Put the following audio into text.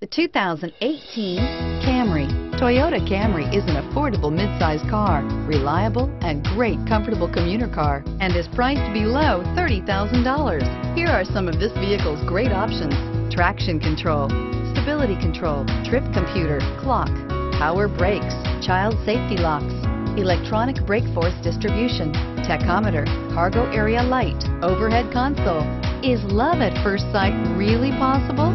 The 2018 Camry. Toyota Camry is an affordable midsize car, reliable and great comfortable commuter car, and is priced below $30,000. Here are some of this vehicle's great options. Traction control, stability control, trip computer, clock, power brakes, child safety locks, electronic brake force distribution, tachometer, cargo area light, overhead console. Is love at first sight really possible?